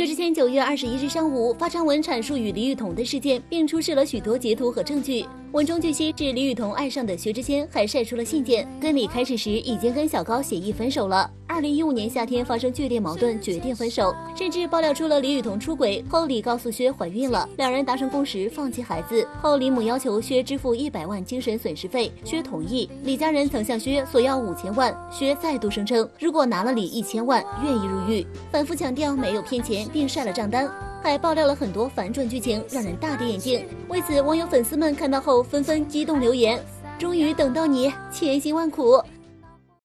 薛之谦九月二十一日上午发长文阐述与李雨桐的事件，并出示了许多截图和证据。文中据悉，是李雨桐爱上的薛之谦还晒出了信件，跟李开始时已经跟小高协议分手了。二零一五年夏天发生剧烈矛盾，决定分手，甚至爆料出了李雨桐出轨后，李告诉薛怀孕了，两人达成共识，放弃孩子后，李母要求薛支付一百万精神损失费，薛同意。李家人曾向薛索要五千万，薛再度声称如果拿了李一千万，愿意入狱，反复强调没有骗钱，并晒了账单。还爆料了很多反转剧情，让人大跌眼镜。为此，网友粉丝们看到后纷纷激动留言：“终于等到你，千辛万苦。”